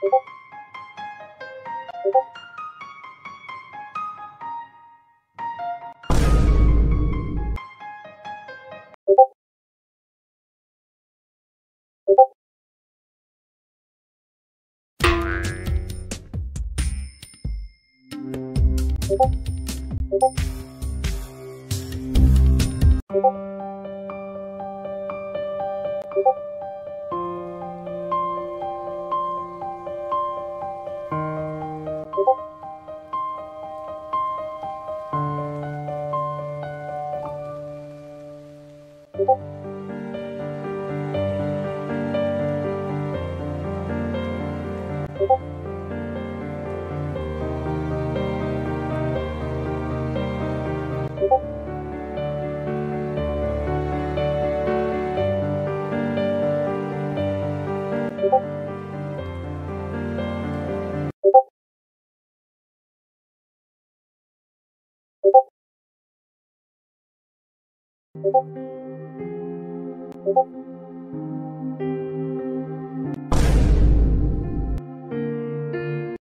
고고 you 고고 고고